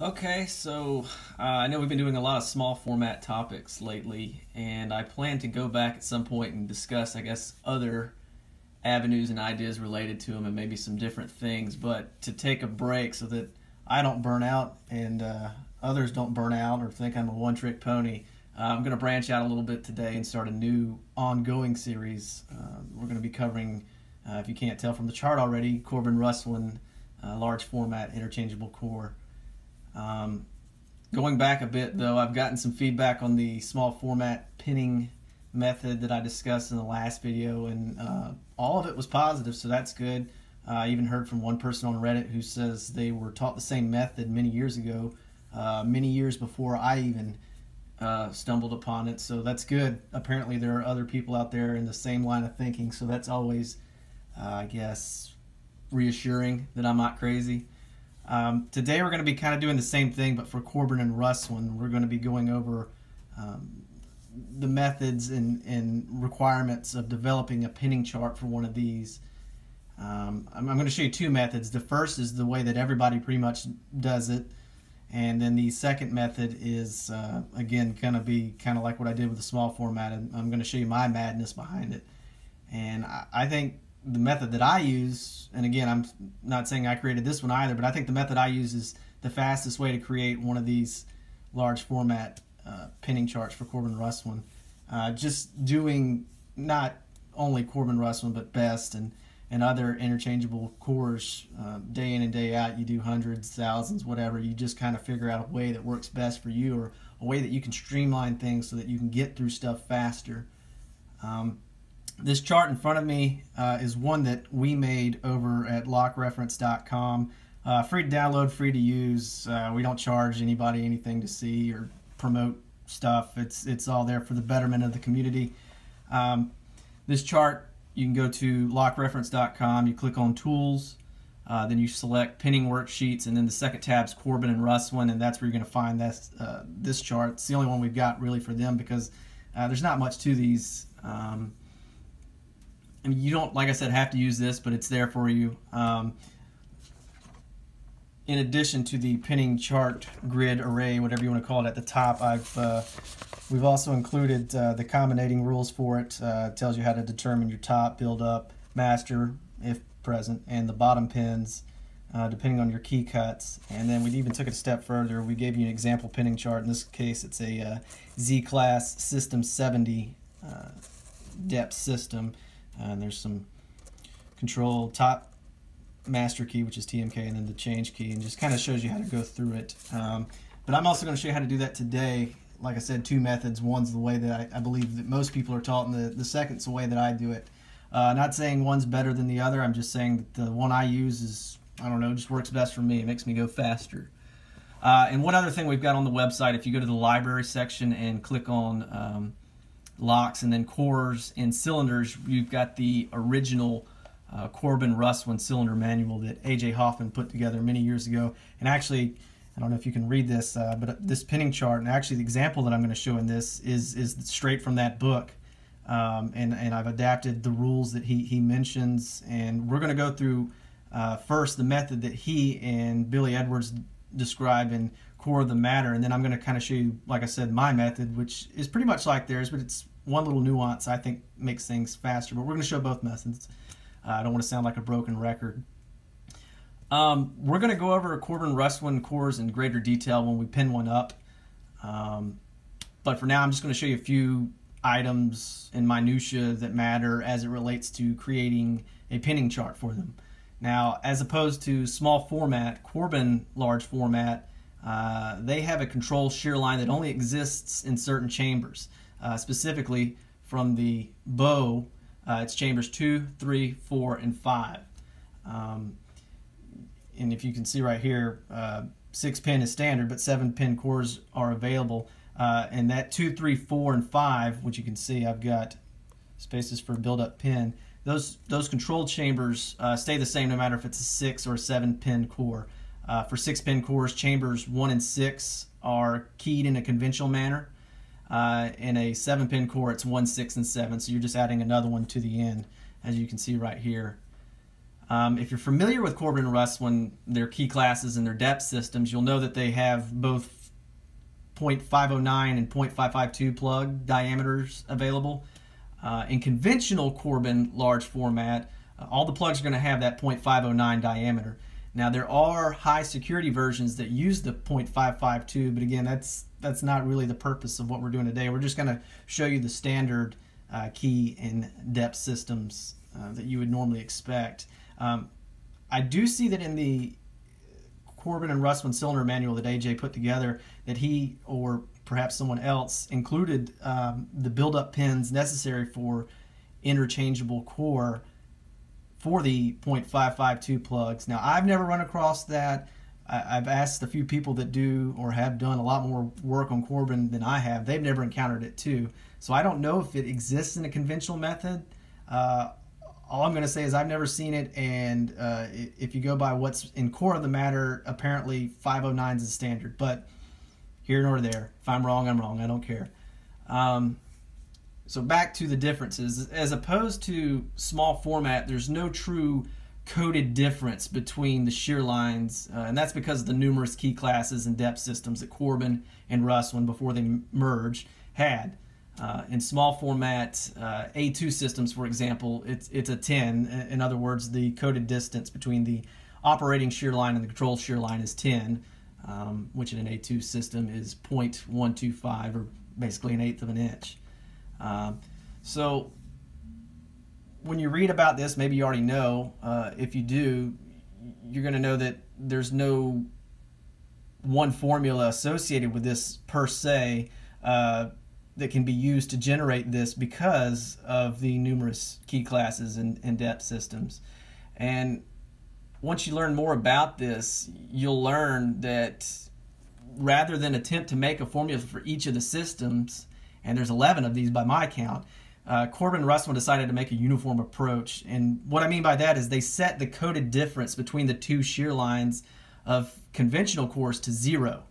Okay, so uh, I know we've been doing a lot of small format topics lately, and I plan to go back at some point and discuss, I guess, other avenues and ideas related to them and maybe some different things, but to take a break so that I don't burn out and uh, others don't burn out or think I'm a one trick pony. Uh, I'm going to branch out a little bit today and start a new ongoing series. Uh, we're going to be covering, uh, if you can't tell from the chart already, Corbin Russwin uh, large format interchangeable core. Um, going back a bit though, I've gotten some feedback on the small format pinning method that I discussed in the last video, and uh, all of it was positive, so that's good. Uh, I even heard from one person on Reddit who says they were taught the same method many years ago, uh, many years before I even uh, stumbled upon it. So that's good. Apparently, there are other people out there in the same line of thinking, so that's always, uh, I guess, reassuring that I'm not crazy. Um, today we're going to be kind of doing the same thing, but for Corbin and Russwin we're going to be going over um, the methods and, and requirements of developing a pinning chart for one of these. Um, I'm, I'm, going to show you two methods. The first is the way that everybody pretty much does it, and then the second method is uh, again going to be kind of like what I did with the small format, and I'm going to show you my madness behind it. And I, I think the method that I use, and again, I'm not saying I created this one either, but I think the method I use is the fastest way to create one of these large format uh, pinning charts for Corbin Russwin. Uh, just doing not only Corbin Russwin, but Best and, and other interchangeable cores uh, day in and day out. You do hundreds, thousands, whatever. You just kind of figure out a way that works best for you or a way that you can streamline things so that you can get through stuff faster. Um, this chart in front of me uh, is one that we made over at lockreference.com. Uh, free to download, free to use. Uh, we don't charge anybody anything to see or promote stuff. It's it's all there for the betterment of the community. Um, this chart, you can go to lockreference.com. You click on Tools, uh, then you select Pinning Worksheets, and then the second tab is Corbin and Russwin, and that's where you're going to find this uh, this chart. It's the only one we've got really for them because uh, there's not much to these. Um, I mean, you don't, like I said, have to use this, but it's there for you. Um, in addition to the pinning chart grid array, whatever you want to call it, at the top, I've uh, we've also included uh, the combinating rules for it. Uh, it tells you how to determine your top, build up, master, if present, and the bottom pins, uh, depending on your key cuts. And then we even took it a step further. We gave you an example pinning chart. In this case, it's a uh, Z-Class System 70 uh, depth system. Uh, and there's some control top master key, which is TMK, and then the change key, and just kind of shows you how to go through it. Um, but I'm also going to show you how to do that today. Like I said, two methods. One's the way that I, I believe that most people are taught, and the, the second's the way that I do it. Uh, not saying one's better than the other. I'm just saying that the one I use is, I don't know, just works best for me. It makes me go faster. Uh, and one other thing we've got on the website, if you go to the library section and click on um, locks and then cores and cylinders, you've got the original uh, Corbin Russwin cylinder manual that A.J. Hoffman put together many years ago. And actually, I don't know if you can read this, uh, but this pinning chart, and actually the example that I'm going to show in this is, is straight from that book. Um, and, and I've adapted the rules that he, he mentions. And we're going to go through uh, first the method that he and Billy Edwards describe in core of the matter. And then I'm going to kind of show you, like I said, my method, which is pretty much like theirs, but it's one little nuance I think makes things faster. But we're going to show both methods. Uh, I don't want to sound like a broken record. Um, we're going to go over Corbin Russwin cores in greater detail when we pin one up. Um, but for now, I'm just going to show you a few items and minutia that matter as it relates to creating a pinning chart for them. Now, as opposed to small format, Corbin large format, uh, they have a control shear line that only exists in certain chambers. Uh, specifically, from the bow, uh, it's chambers 2, 3, 4, and 5. Um, and if you can see right here, uh, 6 pin is standard, but 7 pin cores are available. Uh, and that 2, 3, 4, and 5, which you can see I've got spaces for build up pin, those, those control chambers stay the same no matter if it's a 6 or a 7 pin core. Uh, for six pin cores, chambers one and six are keyed in a conventional manner. Uh, in a seven pin core, it's one, six, and seven. So you're just adding another one to the end, as you can see right here. Um, if you're familiar with Corbin and Russwin, their key classes and their depth systems, you'll know that they have both 0.509 and 0.552 plug diameters available. Uh, in conventional Corbin large format, uh, all the plugs are going to have that 0.509 diameter. Now there are high security versions that use the 0.552, but again, that's that's not really the purpose of what we're doing today. We're just going to show you the standard uh, key and depth systems uh, that you would normally expect. Um, I do see that in the Corbin and Russwin cylinder manual that AJ put together, that he or perhaps someone else included um, the build-up pins necessary for interchangeable core for the 0.552 plugs. Now, I've never run across that. I've asked a few people that do or have done a lot more work on Corbin than I have. They've never encountered it too. So I don't know if it exists in a conventional method. Uh, all I'm going to say is I've never seen it, and uh, if you go by what's in core of the matter, apparently 509 is the standard. But here nor there. If I'm wrong, I'm wrong. I don't care. Um, so back to the differences. As opposed to small format, there's no true coded difference between the shear lines, uh, and that's because of the numerous key classes and depth systems that Corbin and Russwin, before they merged, had. Uh, in small format uh, A2 systems, for example, it's it's a 10. In other words, the coded distance between the operating shear line and the control shear line is 10, um, which in an A2 system is 0.125 or basically an eighth of an inch. Um, so when you read about this, maybe you already know. Uh, if you do, you're going to know that there's no one formula associated with this per se uh, that can be used to generate this because of the numerous key classes and, and depth systems. And once you learn more about this, you'll learn that rather than attempt to make a formula for each of the systems, and there's 11 of these by my count, uh, Corbin Russwin decided to make a uniform approach. And what I mean by that is they set the coded difference between the two shear lines of conventional cores to zero,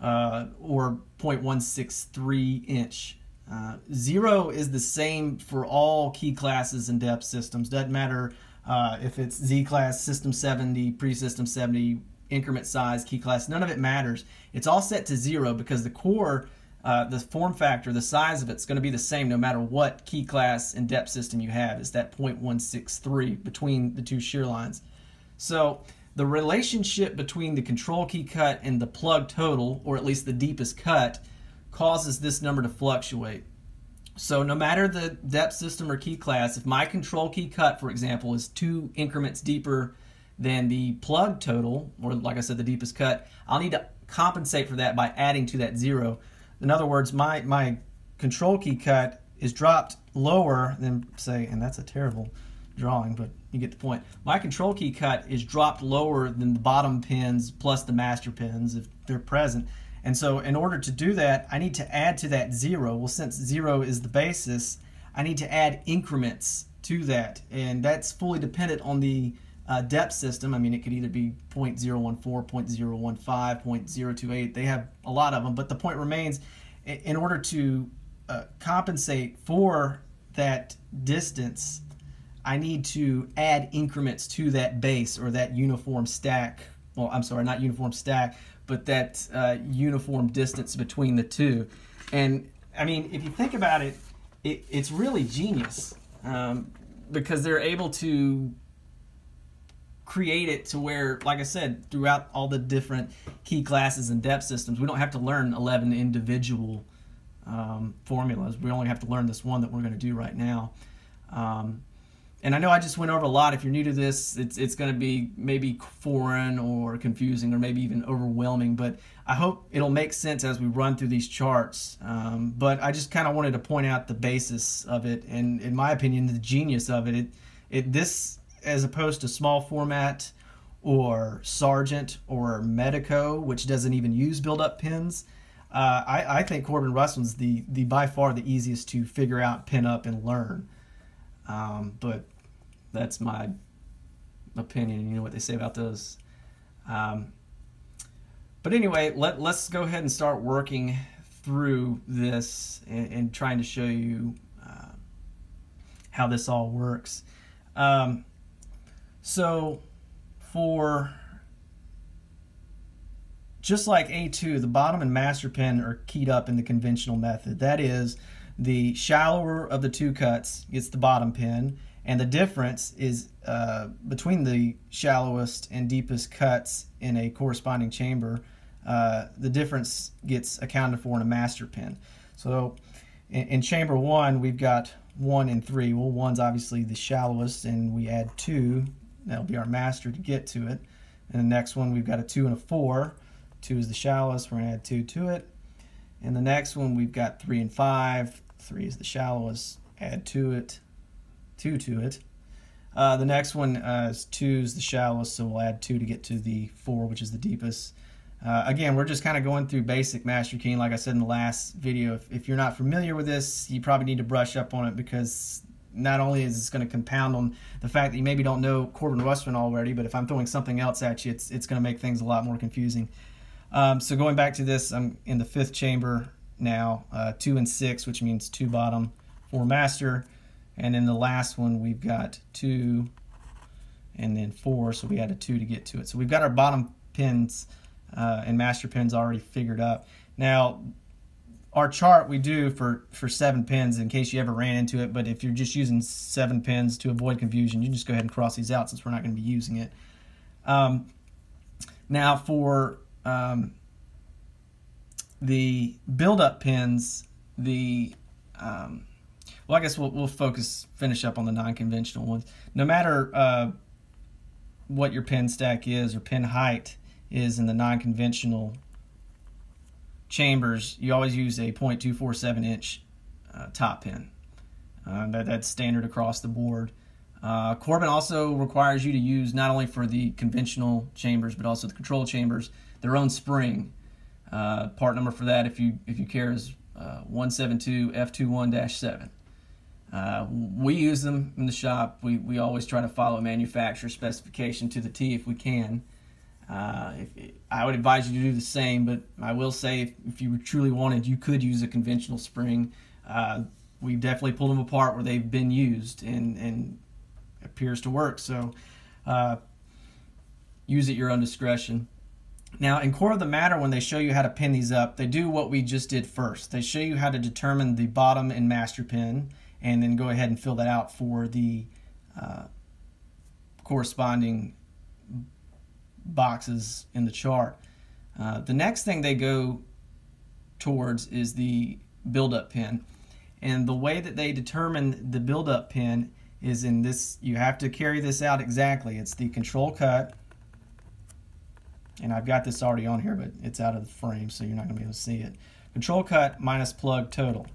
uh, or 0.163 inch. Uh, zero is the same for all key classes and depth systems. Doesn't matter uh, if it's Z class, system 70, pre system 70, increment size, key class, none of it matters. It's all set to zero because the core uh, the form factor, the size of it's going to be the same no matter what key class and depth system you have. It's that 0.163 between the two shear lines. So the relationship between the control key cut and the plug total, or at least the deepest cut, causes this number to fluctuate. So no matter the depth system or key class, if my control key cut, for example, is two increments deeper than the plug total, or like I said, the deepest cut, I'll need to compensate for that by adding to that zero. In other words, my, my control key cut is dropped lower than, say, and that's a terrible drawing, but you get the point. My control key cut is dropped lower than the bottom pins plus the master pins if they're present. And so in order to do that, I need to add to that zero. Well, since zero is the basis, I need to add increments to that. And that's fully dependent on the uh, depth system. I mean, it could either be 0.014, 0.015, 0.028. They have a lot of them, but the point remains in order to uh, compensate for that distance, I need to add increments to that base or that uniform stack. Well, I'm sorry, not uniform stack, but that uh, uniform distance between the two. And I mean, if you think about it, it it's really genius um, because they're able to create it to where, like I said, throughout all the different key classes and depth systems, we don't have to learn 11 individual um, formulas. We only have to learn this one that we're going to do right now. Um, and I know I just went over a lot. If you're new to this, it's it's going to be maybe foreign or confusing or maybe even overwhelming. But I hope it'll make sense as we run through these charts. Um, but I just kind of wanted to point out the basis of it, and in my opinion, the genius of it. It, it this as opposed to small format or Sargent or Medeco, which doesn't even use build-up pins. Uh, I, I, think Corbin Russwin's the, the by far the easiest to figure out, pin up, and learn. Um, but that's my opinion. You know what they say about those. Um, but anyway, let, let's go ahead and start working through this and, and trying to show you uh, how this all works. Um, So for just like A2, the bottom and master pin are keyed up in the conventional method. That is, the shallower of the two cuts gets the bottom pin, and the difference is uh, between the shallowest and deepest cuts in a corresponding chamber. Uh, the difference gets accounted for in a master pin. So in, in, chamber one, we've got one and three. Well, one's obviously the shallowest, and we add two. That'll be our master to get to it. And the next one, we've got a two and a four. Two is the shallowest. We're going to add two to it. And the next one, we've got three and five. Three is the shallowest. Add to it. Two to it. Uh, the next one uh, is two is the shallowest, so we'll add two to get to the four, which is the deepest. Uh, again, we're just kind of going through basic master keying. Like I said in the last video, if, if, you're not familiar with this, you probably need to brush up on it because not only is this going to compound on the fact that you maybe don't know Corbin Russwin already, but if I'm throwing something else at you, it's, it's going to make things a lot more confusing. Um, so going back to this, I'm in the fifth chamber now, uh, two and six, which means two bottom, four master. And in the last one, we've got two and then four, so we had a two to get to it. So we've got our bottom pins uh, and master pins already figured up. Now, our chart we do for, for seven pins in case you ever ran into it, but if you're just using seven pins to avoid confusion, you just go ahead and cross these out since we're not going to be using it. Um, now for um, the build-up pins, the um, well, I guess we'll, we'll focus, finish up on the non-conventional ones. No matter uh, what your pin stack is or pin height is in the non-conventional chambers, you always use a 0.247 inch uh, top pin. Uh, that, that's standard across the board. Uh, Corbin also requires you to use not only for the conventional chambers but also the control chambers their own spring. Uh, part number for that, if you if you care, is uh, 172F21-7. Uh, we use them in the shop. We, we always try to follow manufacturer specification to the T if we can. Uh, if, I would advise you to do the same, but I will say if, if you truly wanted, you could use a conventional spring. Uh, we definitely pulled them apart where they've been used and, and appears to work. So uh, use at your own discretion. Now, in Core of the Matter, when they show you how to pin these up, they do what we just did first. They show you how to determine the bottom and master pin, and then go ahead and fill that out for the uh, corresponding boxes in the chart. Uh, the next thing they go towards is the build-up pin. And the way that they determine the build-up pin is in this, you have to carry this out exactly. It's the control cut, and I've got this already on here, but it's out of the frame, so you're not going to be able to see it. Control cut minus plug total.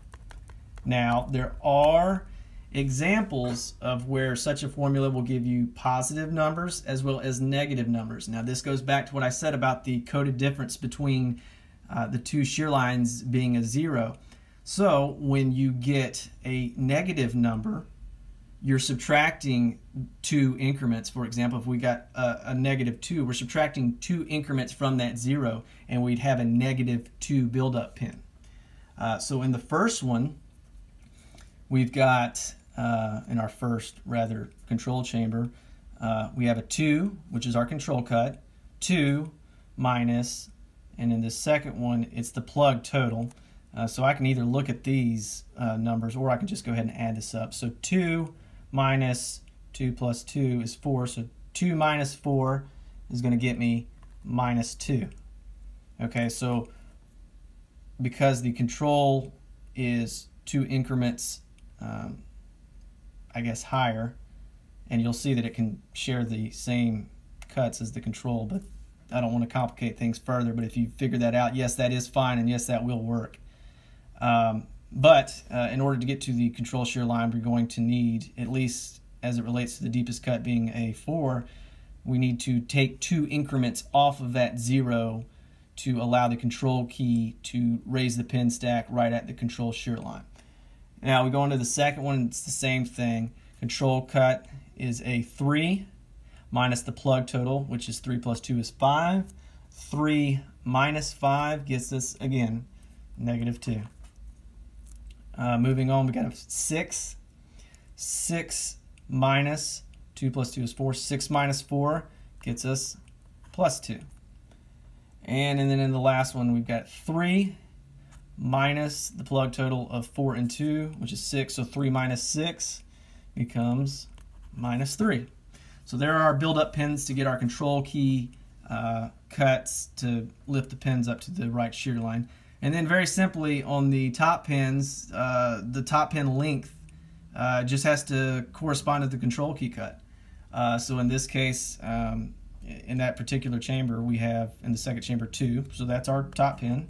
Now, there are examples of where such a formula will give you positive numbers as well as negative numbers. Now, this goes back to what I said about the coded difference between uh, the two shear lines being a zero. So, when you get a negative number, you're subtracting two increments. For example, if we got a, a, negative 2, we're subtracting two increments from that 0, and we'd have a negative 2 buildup pin. Uh, so in the first one, we've got, uh, in our first, rather, control chamber, uh, we have a 2, which is our control cut, 2 minus, and in the second one, it's the plug total. Uh, so I can either look at these uh, numbers, or I can just go ahead and add this up. So 2 minus 2 plus 2 is 4. So 2 minus 4 is going to get me minus 2. Okay, so because the control is two increments, um, I guess, higher, and you'll see that it can share the same cuts as the control, but I don't want to complicate things further, but if you figure that out, yes, that is fine, and yes, that will work. Um, but uh, in order to get to the control shear line, we're going to need, at least as it relates to the deepest cut being a 4, we need to take two increments off of that 0 to allow the control key to raise the pin stack right at the control shear line. Now we go into the second one, it's the same thing. Control cut is a 3 minus the plug total, which is 3 plus 2 is 5. 3 minus 5 gets us, again, negative 2. Uh, moving on, we got a 6. 6 minus 2 plus 2 is 4. 6 minus 4 gets us plus 2. And, and then in the last one, we've got 3 minus the plug total of 4 and 2, which is 6. So 3 minus 6 becomes minus 3. So there are our build-up pins to get our control key uh, cuts to lift the pins up to the right shear line. And then very simply on the top pins, uh, the top pin length uh, just has to correspond to the control key cut. Uh, so in this case, um, in that particular chamber, we have in the second chamber two, so that's our top pin.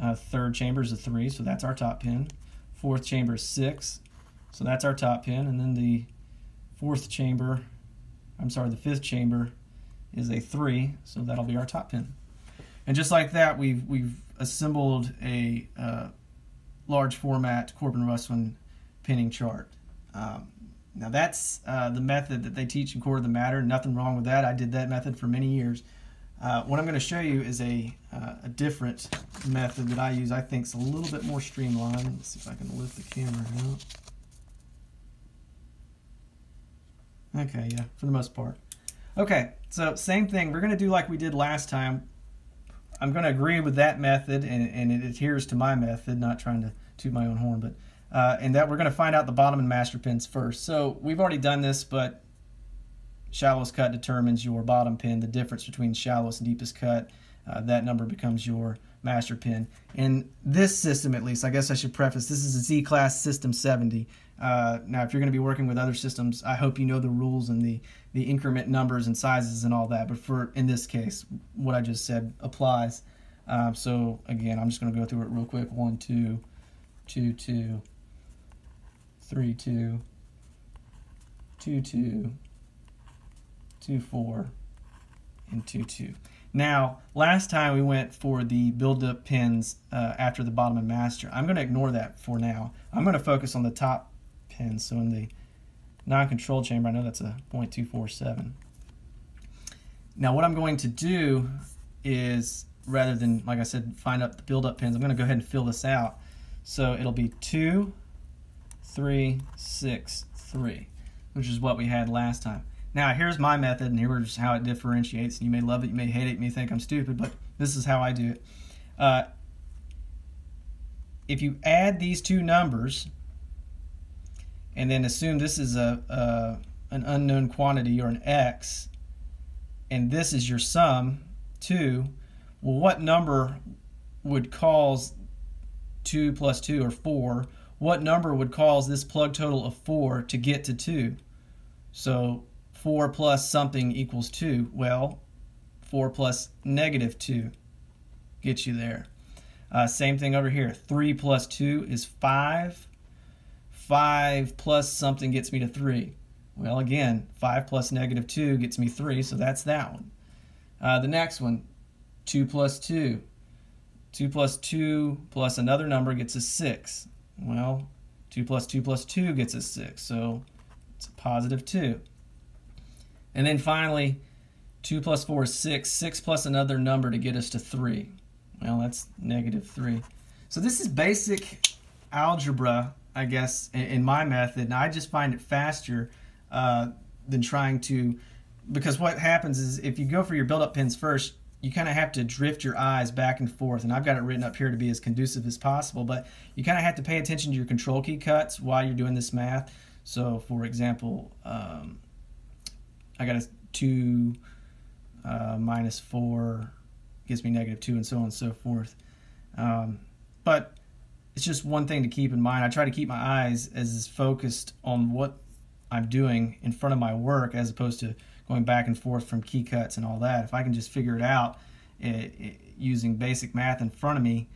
Uh, third chamber is a three, so that's our top pin. Fourth chamber is six, so that's our top pin. And then the fourth chamber, I'm sorry, the fifth chamber is a three, so that'll be our top pin. And just like that, we've we've assembled a uh, large format Corbin Russwin pinning chart. Um, now that's uh, the method that they teach in Core of the Matter. Nothing wrong with that. I did that method for many years. Uh, what I'm going to show you is a, uh, a different method that I use. I think is a little bit more streamlined. Let's see if I can lift the camera out. Okay, yeah, for the most part. Okay, so same thing. We're going to do like we did last time. I'm going to agree with that method, and, and it adheres to my method, not trying to toot my own horn, but uh, and that we're going to find out the bottom and master pins first. So we've already done this, but shallowest cut determines your bottom pin. The difference between shallowest and deepest cut, uh, that number becomes your master pin. In this system, at least, I guess I should preface, this is a Z-Class System 70. Uh, now, if you're going to be working with other systems, I hope you know the rules and the, the increment numbers and sizes and all that. But for in this case, what I just said applies. Uh, so again, I'm just going to go through it real quick. One, two, two, two, three, two, two, two, two, four, and two, two. Now, last time we went for the build-up pins uh, after the bottom and master. I'm going to ignore that for now. I'm going to focus on the top pins. So in the non-control chamber, I know that's a 0.247. Now what I'm going to do is, rather than, like I said, find up the build-up pins, I'm going to go ahead and fill this out. So it'll be 2, 3, 6, 3, which is what we had last time. Now, here's my method, and here's how it differentiates. You may love it, you may hate it, you may think I'm stupid, but this is how I do it. Uh, if you add these two numbers, and then assume this is a, a an unknown quantity or an x, and this is your sum, 2, well, what number would cause 2 plus 2 or 4? What number would cause this plug total of 4 to get to 2? So 4 plus something equals 2. Well, 4 plus negative 2 gets you there. Uh, same thing over here. 3 plus 2 is 5. 5 plus something gets me to 3. Well, again, 5 plus negative 2 gets me 3, so that's that one. Uh, the next one, 2 plus 2. 2 plus 2 plus another number gets us 6. Well, 2 plus 2 plus 2 gets us 6, so it's a positive 2. And then finally, 2 plus 4 is 6. 6 plus another number to get us to 3. Well, that's negative 3. So this is basic algebra I guess, in, my method, and I just find it faster uh, than trying to, because what happens is if you go for your build-up pins first, you kind of have to drift your eyes back and forth, and I've got it written up here to be as conducive as possible, but you kind of have to pay attention to your control key cuts while you're doing this math. So, for example, um, I got a 2 uh, minus 4 gives me negative 2, and so on and so forth. Um, but it's just one thing to keep in mind. I try to keep my eyes as focused on what I'm doing in front of my work as opposed to going back and forth from key cuts and all that. If I can just figure it out it, eh, it, eh, using basic math in front of me,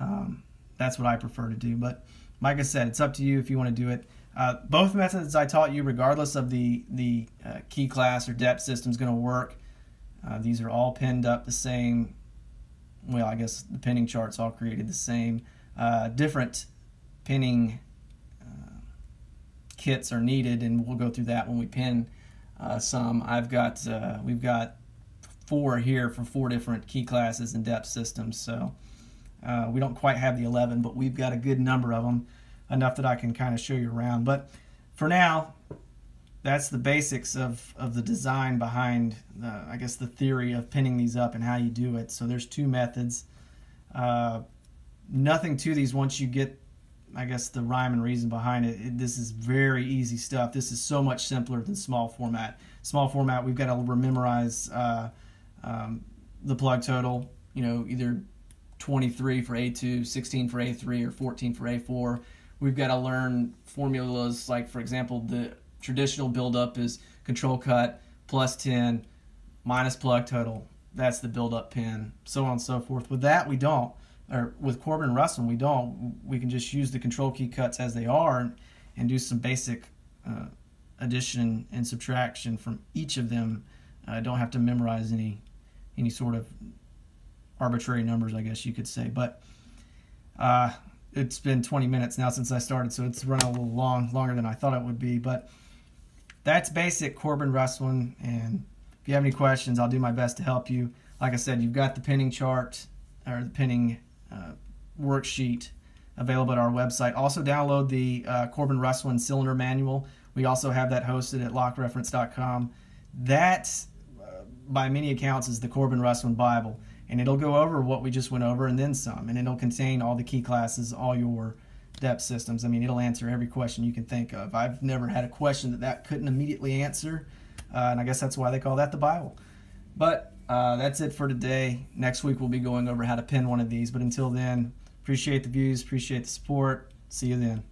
um, that's what I prefer to do. But like I said, it's up to you if you want to do it. Uh, both methods I taught you, regardless of the, the uh, key class or depth system, is going to work. Uh, these are all pinned up the same. Well, I guess the pinning chart's all created the same uh, different pinning uh, kits are needed, and we'll go through that when we pin some. I've got we've got four here for four different key classes and depth systems, so we don't quite have the 11, but we've got a good number of them, enough that I can kind of show you around. But for now, that's the basics of, of the design behind, the, I guess, the theory of pinning these up and how you do it. So there's two methods. Uh, nothing to these once you get, I guess, the rhyme and reason behind it. it. This is very easy stuff. This is so much simpler than small format. Small format, we've got to memorize uh, um, the plug total, you know, either 23 for A2, 16 for A3, or 14 for A4. We've got to learn formulas like, for example, the traditional buildup is control cut plus 10 minus plug total. That's the buildup pin, so on and so forth. With that, we don't. Or with Corbin and Russwin, we don't. We can just use the control key cuts as they are and, and do some basic uh, addition and subtraction from each of them. I uh, don't have to memorize any any sort of arbitrary numbers, I guess you could say. But uh, it's been 20 minutes now since I started, so it's running a little long, longer than I thought it would be. But that's basic Corbin Russwin. And if you have any questions, I'll do my best to help you. Like I said, you've got the pinning chart or the pinning uh, worksheet available at our website. Also, download the uh, Corbin Russwin cylinder manual. We also have that hosted at lockreference.com. That, uh, by many accounts, is the Corbin Russwin Bible. And it'll go over what we just went over and then some. And it'll contain all the key classes, all your depth systems. I mean, it'll answer every question you can think of. I've never had a question that that couldn't immediately answer, uh, and I guess that's why they call that the Bible. But uh, that's it for today. Next week we'll be going over how to pin one of these. But until then, appreciate the views, appreciate the support. See you then.